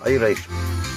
Are you right?